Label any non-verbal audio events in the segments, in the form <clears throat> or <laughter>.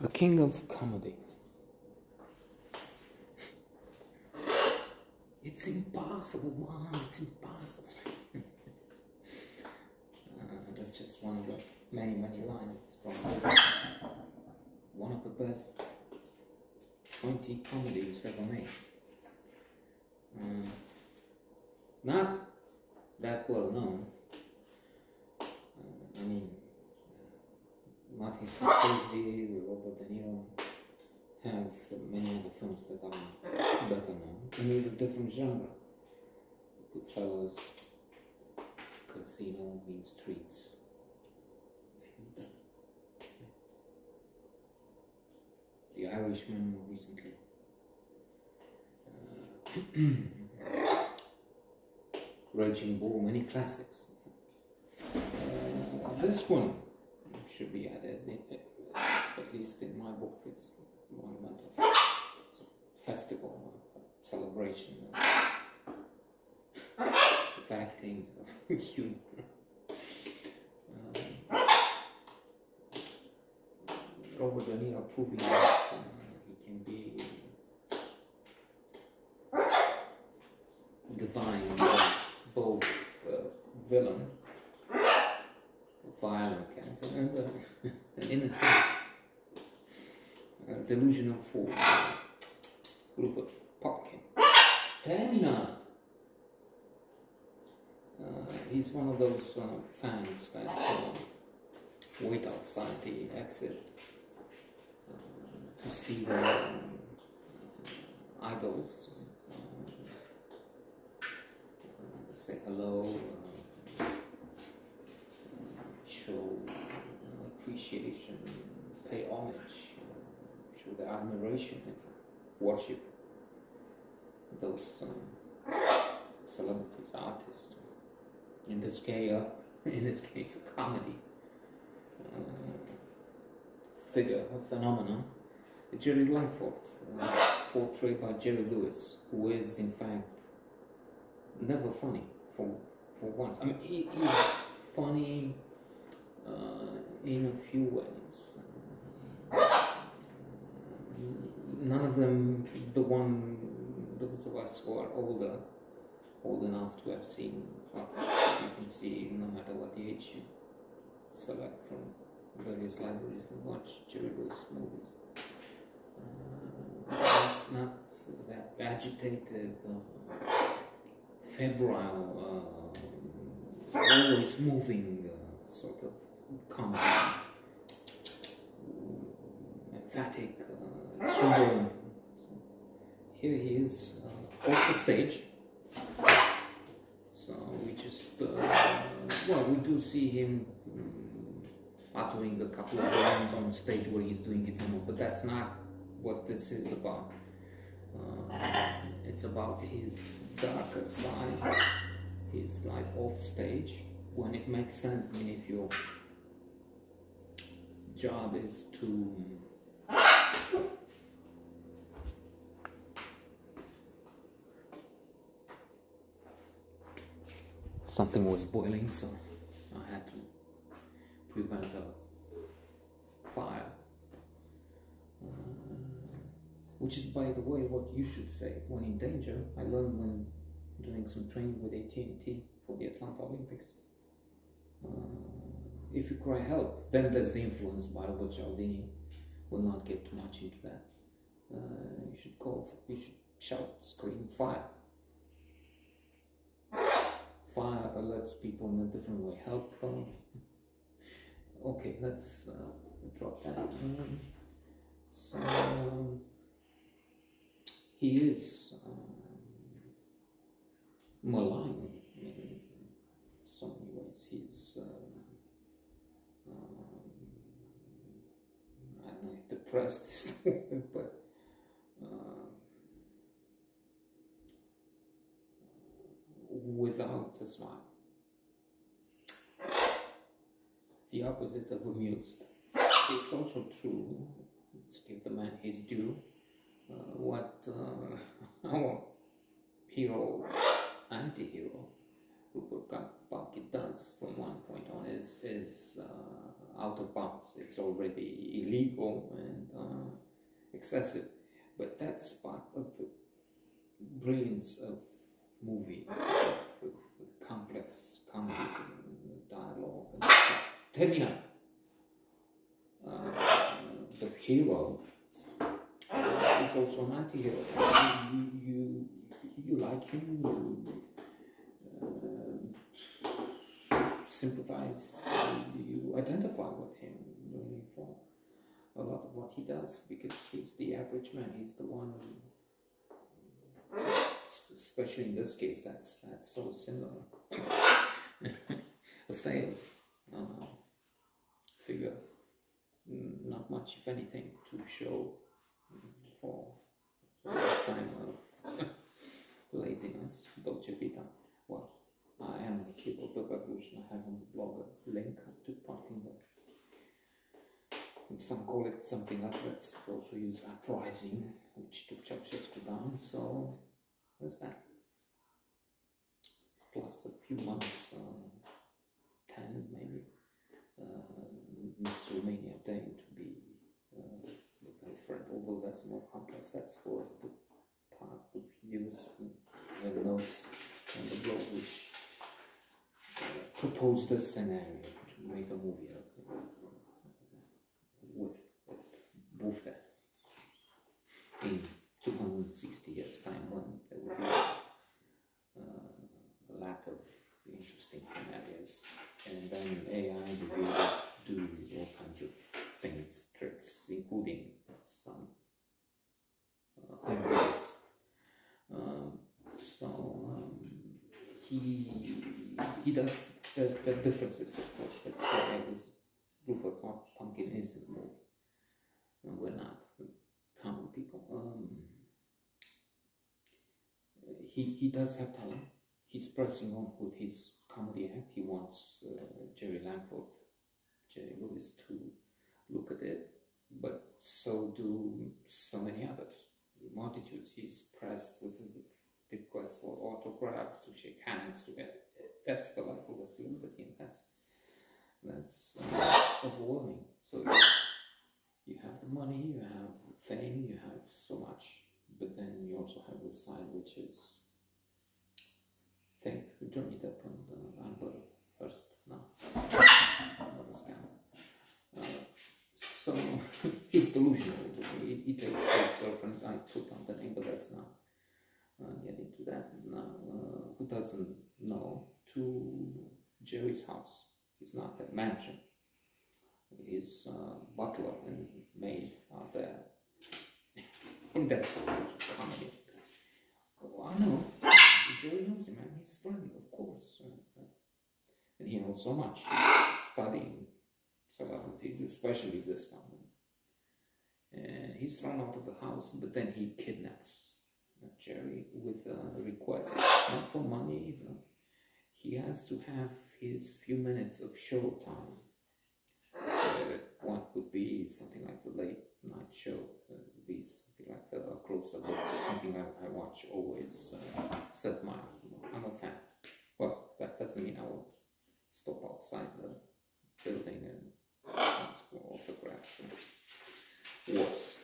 The king of comedy. It's impossible, man. It's impossible. <laughs> uh, that's just one of the many, many lines from this. One of the best 20 comedies ever made. Uh, not that well known. Uh, I mean, Martin Scorsese, Robert De Niro have many other films that are better known and with a different genre. Goodfellas, Casino, Mean Streets. The Irishman more recently. Uh, <clears throat> Raging Bull, many classics. Uh, this one should be added, at least in my book, it's monumental. It's a festival, a celebration of acting, of humor. Um, Robert De Niro proving that uh, he can be divine as both uh, villain, violent character, and uh, delusional fool, Rupert Pupkin. Termina! Uh, he's one of those uh, fans that uh, wait outside the exit uh, to see the um, idols uh, say hello, show appreciation, pay homage, show the admiration, and worship those um, celebrities, artists. In this case, uh, <laughs> in this case, a comedy uh, figure, a phenomenon. Jerry Langford, uh, portrayed by Jerry Lewis, who is in fact never funny for for once. I mean, he is funny in a few ways. None of them, the one, those of us who are older, old enough to have seen, you can see no matter what age you select from various libraries and watch Lewis movies. Uh, it's not that agitated, uh, febrile, uh, always moving uh, sort of comedy, emphatic, uh. Here he is uh, off the stage. So we just, uh, well, we do see him um, uttering a couple of lines on stage where he's doing his number, but that's not what this is about. Uh, it's about his darker side, his life off stage, when it makes sense. I mean, if your job is to something was boiling, so I had to prevent a fire. Uh, which is, by the way, what you should say when in danger. I learned when doing some training with AT&T for the Atlanta Olympics. Uh, if you cry help, then that's the influence by Robert Cialdini. Will not get too much into that. Uh, you should call. You should shout, scream, fire. Fire alerts people in a different way. Help. Um, <laughs> okay, let's uh, drop that. So um, he is um, maligned in so many ways. He's um, um, I don't know <laughs> the but uh, without a smile. The opposite of amused. It's also true, let's give the man his due, uh, what uh, <laughs> our hero, anti-hero, Rupert Pupkin does from one point on is, is uh, out of bounds. It's already illegal and uh, excessive. But that's part of the brilliance of movie, with complex comedy, dialogue. And Tell me uh, the hero is also an anti-hero. You, you, you like him, you uh, sympathize, you identify with him really for a lot of what he does because he's the average man. He's the one, especially in this case, that's that's so similar. <laughs> a failed uh, figure, mm, not much, if anything, to show for a lifetime of <laughs> laziness, Dolce Vita. Well, I am a kid of the revolution. I have on the blog a link. to in the some call it something else. Let's also use uprising, which took Ceausescu down. So there's that. Plus a few months, uh, ten maybe. Uh, Miss Romania Day to be uh, the girlfriend, although that's more complex. That's for the part of use the notes on the blog, which proposed a scenario to make a movie with Bufte in 260 years time when there will be uh, a lack of interesting scenarios. And then AI will be able to do all kinds of things, tricks, including some uh, um, so um, he he does the, the differences of course that's why I was Rupert Pupkin is more. And we're not common people. Um, he, he does have talent. He's pressing on with his comedy act. He wants uh, Jerry Langford, Jerry Lewis to look at it, but so do so many others. The Multitudes. He's pressed with requests for autographs, to shake hands, to get. That's the life of a celebrity, and that's that's uh, overwhelming. So you, have the money, you have fame, you have so much, but then you also have the side which is think Johnny Depp and uh, Amber Heard now. Another scam. Uh, so <laughs> he's delusional. He, he, takes his girlfriend. I put on the name, but that's not uh, get into that now. Uh, who doesn't know to Jerry's house? He's not a mansion. His uh, butler and maid are there. <laughs> and that's comedy. Oh, I know. Jerry knows him, and he's friend, of course. And he knows so much studying celebrities, especially this one. And he's thrown out of the house, but then he kidnaps Jerry with a request, not for money, he has to have his few minutes of show time. Uh, would be something like the late night show, uh, be something like the closer look, something I, I watch always, uh, Seth. I'm a fan. Well, that doesn't mean I will stop outside the building and ask for autographs and worse.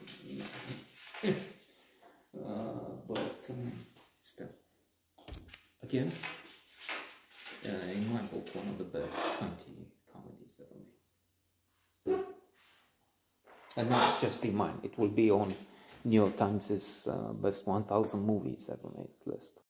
<laughs> uh, but um, still, again, uh, in my book, one of the best 20 comedies ever made. And not just in mine, it will be on New York Times' uh, best 1000 movies ever made list.